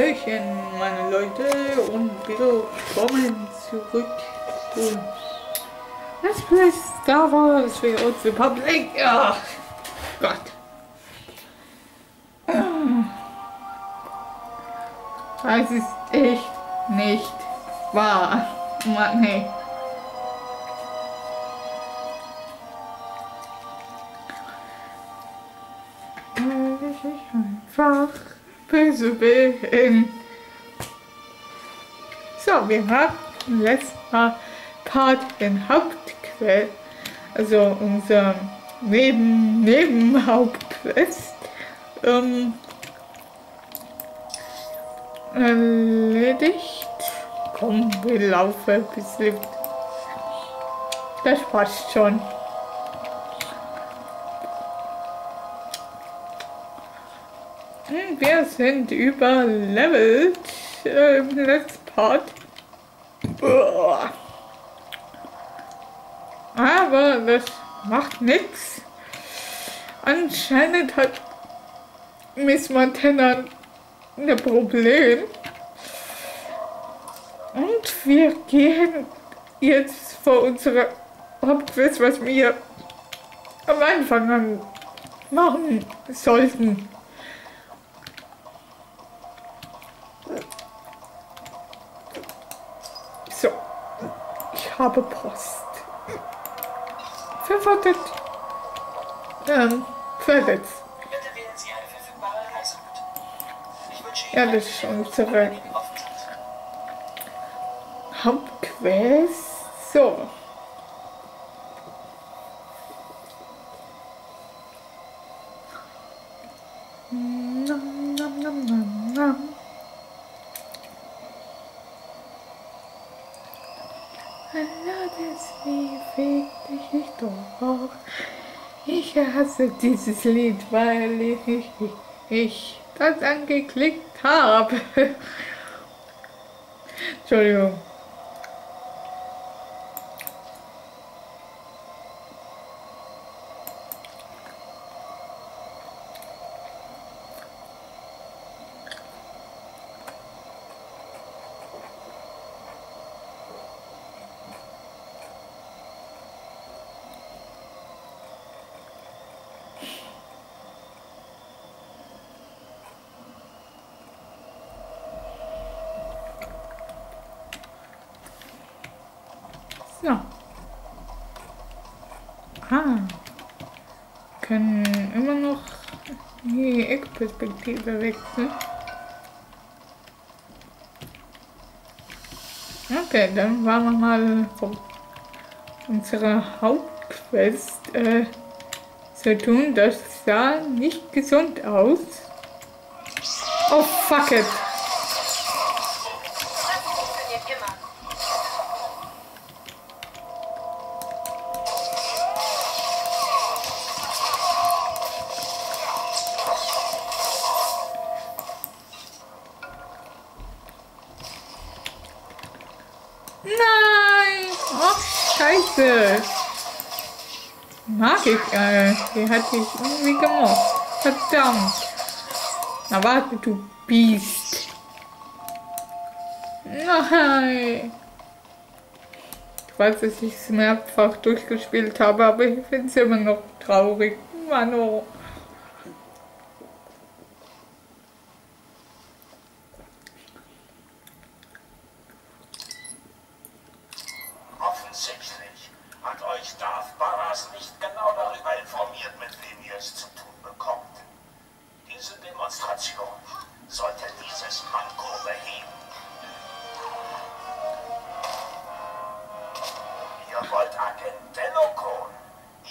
Hallöchen, meine Leute, und willkommen zurück zu Let's Play Star Wars für uns Republic. Ach Gott. Das ist echt nicht wahr. Mann, hey. Einfach böse bin. So, wir haben letztes Mal Part den Hauptquest, also unser Neben Nebenhauptquest, ähm, erledigt. Komm, wir laufen ein bisschen. Das passt schon. Wir sind überlevelt äh, im letzten Part. Aber das macht nichts. Anscheinend hat Miss Montana ein Problem. Und wir gehen jetzt vor unserer Hauptquiz, was wir am Anfang machen sollten. Habe Post. Verwartet. Ähm, verletzt. Ja, das ist unsere. Hauptquest. So. Lied fegt dich nicht durch. Ich hasse dieses Lied, weil ich, ich, ich das angeklickt habe. Entschuldigung. So. Ah. Können immer noch die Eckperspektive wechseln. Okay, dann waren wir mal von unserer Hauptquest äh, zu tun. Das sah nicht gesund aus. Oh, fuck it. Ich, äh, die hatte ich irgendwie gemocht. Verdammt! Na warte, du Biest! Nein! Ich weiß, dass ich es mehrfach durchgespielt habe, aber ich finde es immer noch traurig. Mann, oh. Offensichtlich hat euch Darth Barras nicht genau darüber informiert, mit wem ihr es zu tun bekommt. Diese Demonstration sollte dieses Manko beheben. Ihr wollt Agent.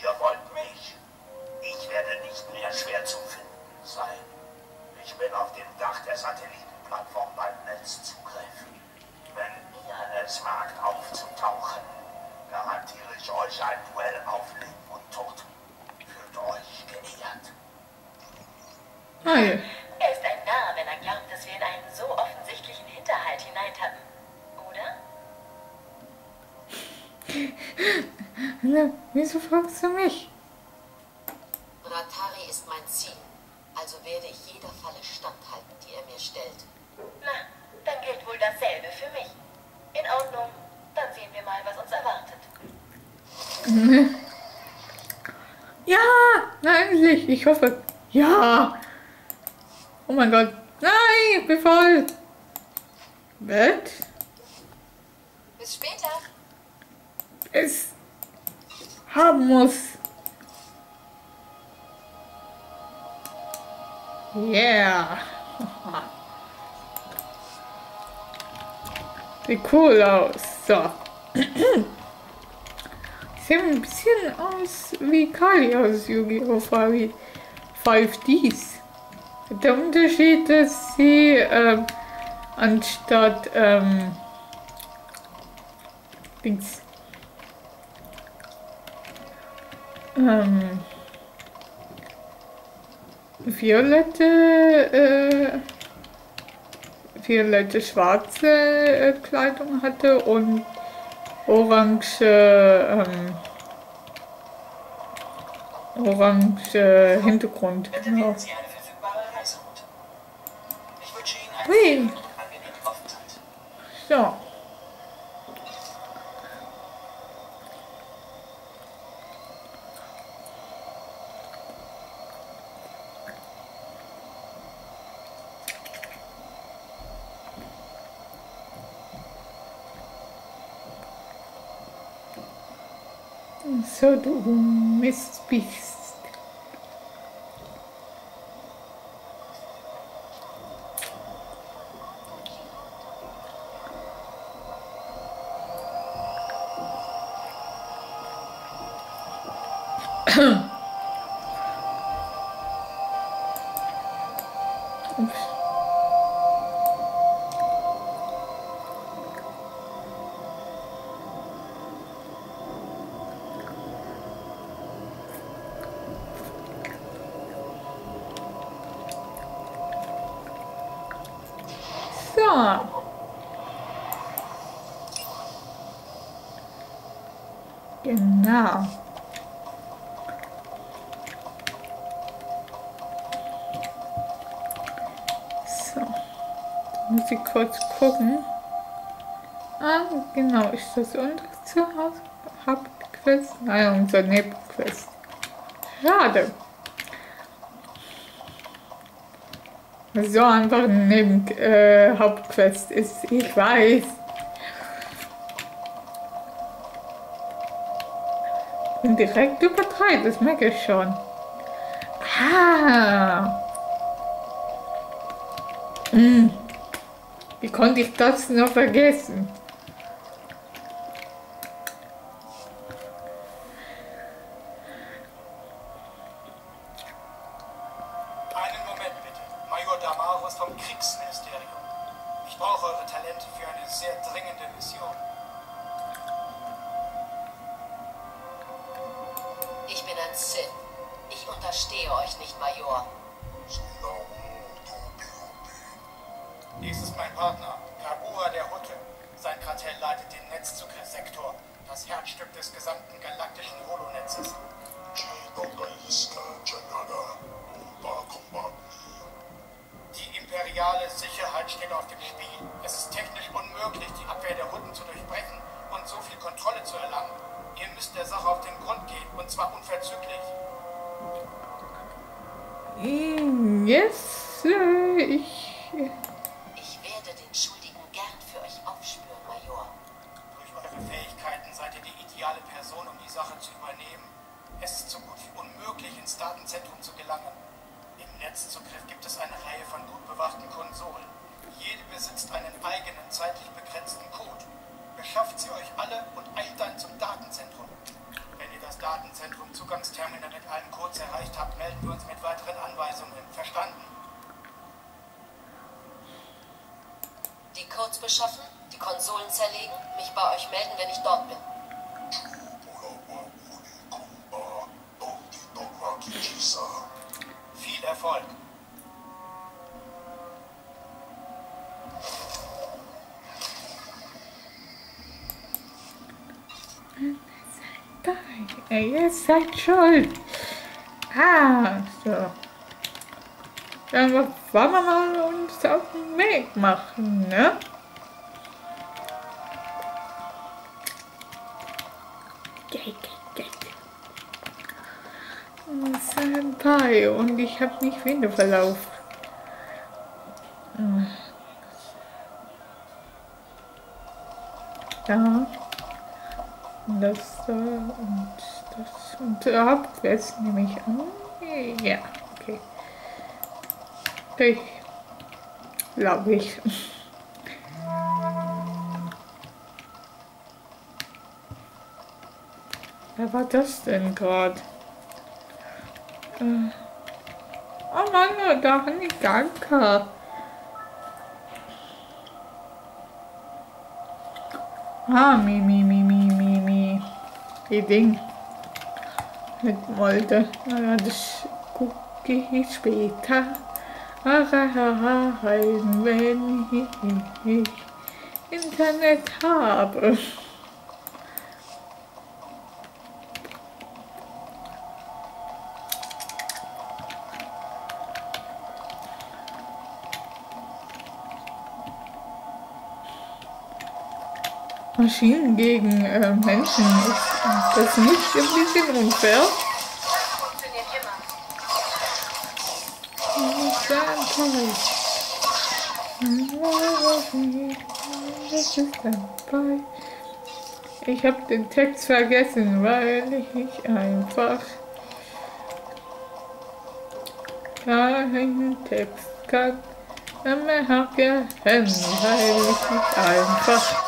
Ihr wollt mich. Ich werde nicht mehr schwer zu finden sein. Ich bin auf dem Dach der Satellitenplattform beim Netzzugriff. Wenn ihr es wagt aufzutauchen, garantiere ich euch ein Duell auf Leben Hi. Er ist ein Narr, wenn er glaubt, dass wir in einen so offensichtlichen Hinterhalt hineintappen. Oder? Na, wieso fragst du mich? Ratari ist mein Ziel. Also werde ich jeder Falle standhalten, die er mir stellt. Na, dann gilt wohl dasselbe für mich. In Ordnung, dann sehen wir mal, was uns erwartet. ja, na endlich, ich hoffe. Ja. Oh mein Gott. Nein, ich bin voll. Bett. Bis später. Es haben muss. Yeah. Sieht cool aus. So. Sieht ein bisschen aus wie Kali aus Yu-Gi-Oh! 5Ds. Der Unterschied, dass sie ähm, anstatt ähm, Dings ähm, violette äh, violette schwarze äh, Kleidung hatte und orange ähm, orange Hintergrund. Bitte Genau. wählen Sie eine verfügbare Reiseroute. Ich wünsche Ihnen einen Hui. guten und angenehmen Aufenthalt. So. So, du Mistbiest. Ups. So. Ich kurz gucken. Ah, genau, ist das unsere Zuhause? Hauptquest? Nein, unser Nebenquest. Schade. So einfach ein Neben äh, Hauptquest ist, ich weiß. Bin direkt über drei, das merke ich schon. Ah. Hm. Wie konnte ich das noch vergessen? Mein Partner, Kagura der Hutte. Sein Kartell leitet den Netzzugriffsektor, das Herzstück des gesamten galaktischen Holonetzes. Die imperiale Sicherheit steht auf dem Spiel. Es ist technisch unmöglich, die Abwehr der Hutten zu durchbrechen und so viel Kontrolle zu erlangen. Ihr müsst der Sache auf den Grund gehen, und zwar unverzüglich. Hm, Yes, äh, ich. Ich Es ist so gut wie unmöglich, ins Datenzentrum zu gelangen. Im Netzzugriff gibt es eine Reihe von gut bewachten Konsolen. Jede besitzt einen eigenen zeitlich begrenzten Code. Beschafft sie euch alle und eilt dann zum Datenzentrum. Wenn ihr das Datenzentrum Zugangsterminal mit allen Codes erreicht habt, melden wir uns mit weiteren Anweisungen. Verstanden? Die Codes beschaffen, die Konsolen zerlegen, mich bei euch melden, wenn ich dort bin. Ihr seid schuld. Ah, so. Dann wollen wir mal uns auf den Weg machen, ne? Senpai und ich habe nicht Winterverlauf. Ja. Und das da und das und Hauptwest nehme ich an. Ja, okay. Ich glaube ich. Wer war das denn gerade? Äh. Oh Mann, da habe ich danke. Ah, mi, mi, mi, mi, mi, mi. Die Ding. Mit Molde. Naja, das gucke ich später. Rein, wenn ich Internet habe. Maschinen gegen äh, Menschen ist das nicht ein bisschen unfair? Ich habe den Text vergessen, weil ich einfach keinen Text kann merken, weil ich einfach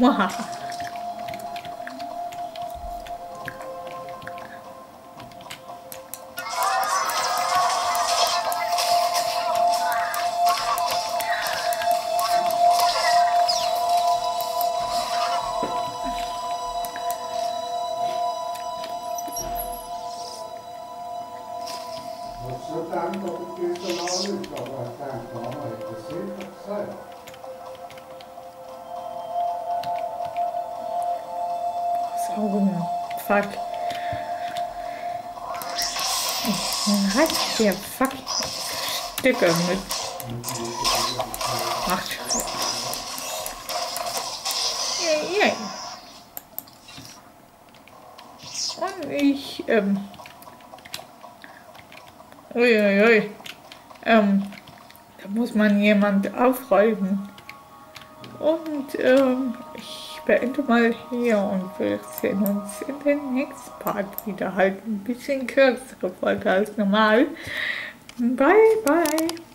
哇！我吃，fuck. Halt der fuck Stücke mit. Ach, ja, ja. Und ich, ähm. Uiuiui. Ähm, da muss man jemand aufräumen. Und, ähm, ich beende mal hier und wir sehen uns in den nächsten Part wieder. Halt ein bisschen kürzere Folge als normal. Bye, bye.